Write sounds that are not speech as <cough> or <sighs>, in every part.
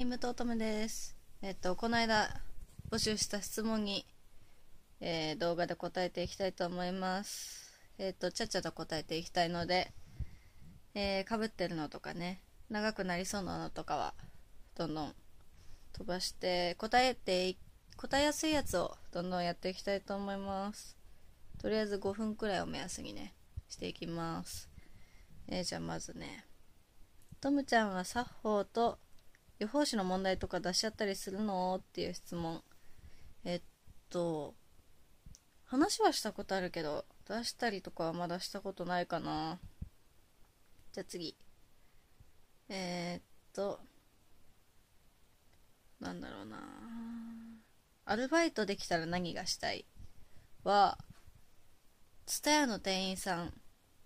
イムトートムです。えっと、この間募集した質問に、えー動画で答えていきたいと思います。えっと、ちゃちゃと答えていきたいので、えー、被ってるのとかね、長くなりそうなのとかは、どんどん飛ばして、答えて、答えやすいやつをどんどんやっていきたいと思います。とりあえず5分くらいを目安にね、していきます。えーじゃあまずね、トムちゃんは作法と予報士の問題とか出しちゃったりするの？っていう質問。えっと話はしたことあるけど出したりとかはまだしたことないかな。じゃあ次。えーっとなんだろうな。アルバイトできたら何がしたいはツタヤの店員さん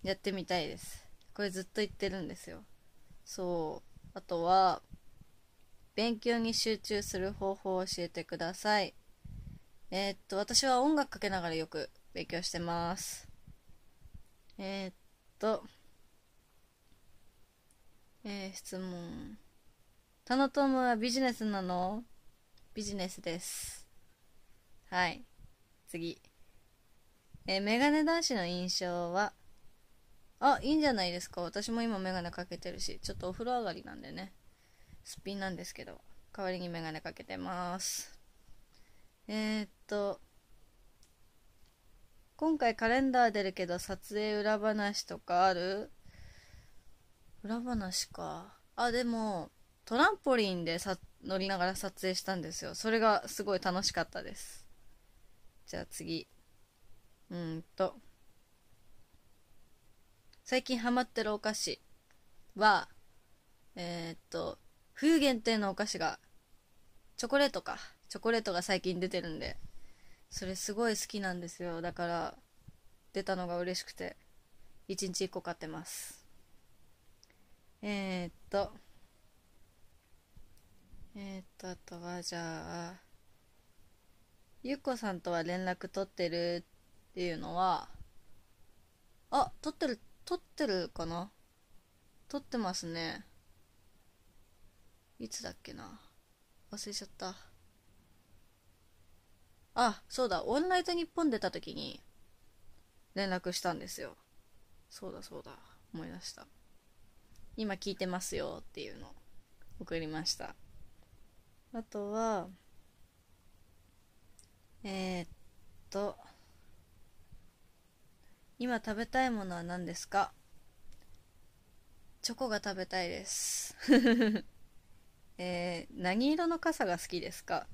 やってみたいです。これずっと言ってるんですよ。そう。あとは勉強に集中する方法を教えてください。えーっと、私は音楽かけながらよく勉強してます。えーっと、えー質問。タノトムはビジネスなの？ビジネスです。はい。次。えーメガネ男子の印象は？あ、いいんじゃないですか。私も今メガネかけてるし、ちょっとお風呂上がりなんでね。すっぴんなんですけど、代わりにメガネかけてます。えー、っと、今回カレンダー出るけど撮影裏話とかある？裏話か。あ、でも、トランポリンでさ乗りながら撮影したんですよ。それがすごい楽しかったです。じゃあ次。うんと。最近ハマってるお菓子は、えーっと、冬限定のお菓子が、チョコレートか。チョコレートが最近出てるんで、それすごい好きなんですよ。だから、出たのが嬉しくて、1日1個買ってます。えー、っと、えー、っと、あとは、じゃあ、ゆっこさんとは連絡取ってるっていうのは、あ、取ってる、取ってるかな？取ってますね。いつだっけな？忘れちゃった。あ、そうだ、オールナイトニッポン出た時に連絡したんですよ。そうだそうだ、思い出した。今聞いてますよっていうの送りました。あとは、えー、っと、今食べたいものは何ですか？チョコが食べたいです。えー、何色の傘が好きですか？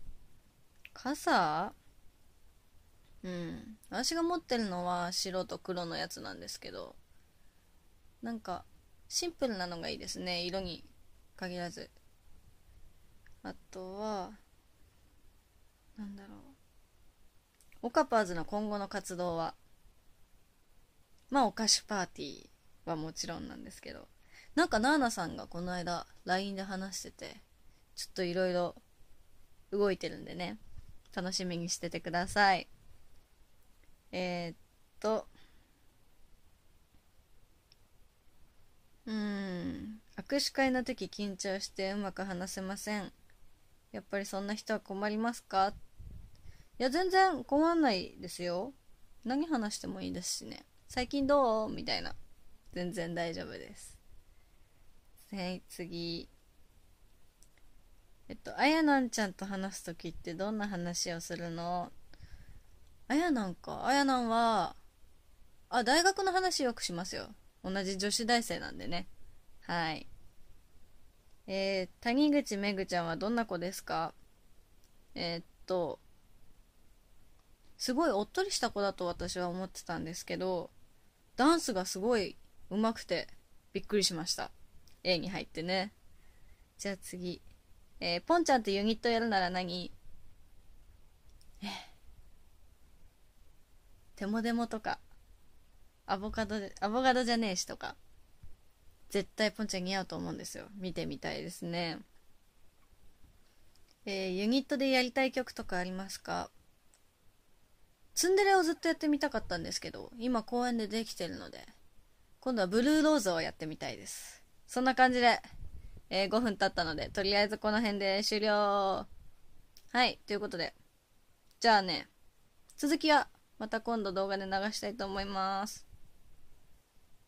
傘？うん。私が持ってるのは白と黒のやつなんですけど、なんか、シンプルなのがいいですね。色に限らず。あとは、なんだろう。オカパーズの今後の活動は、まあ、お菓子パーティーはもちろんなんですけど、なんかナーナさんがこの間 LINE で話してて、ちょっといろいろ動いてるんでね、楽しみにしててください。えー、っと、うん、握手会の時緊張してうまく話せません。やっぱりそんな人は困りますか？いや、全然困んないですよ。何話してもいいですしね。最近どう？みたいな。全然大丈夫です。はい、次。えっと、あやなんちゃんと話すときってどんな話をするの？あやなんか。あやなんは、あ、大学の話よくしますよ。同じ女子大生なんでね。はい。えー、谷口めぐちゃんはどんな子ですか？えーっと、すごいおっとりした子だと私は思ってたんですけど、ダンスがすごい上手くてびっくりしました。A に入ってね。じゃあ次。えー、ポンちゃんとユニットやるなら何？え <sighs> ーテモデモとか、アボカドで、アボカドじゃねえしとか、絶対ポンちゃん似合うと思うんですよ。見てみたいですね。えー、ユニットでやりたい曲とかありますか？ツンデレをずっとやってみたかったんですけど、今公演でできてるので、今度はブルーローズをやってみたいです。そんな感じで、え5分経ったので、とりあえずこの辺で終了。はい、ということで。じゃあね、続きはまた今度動画で流したいと思います。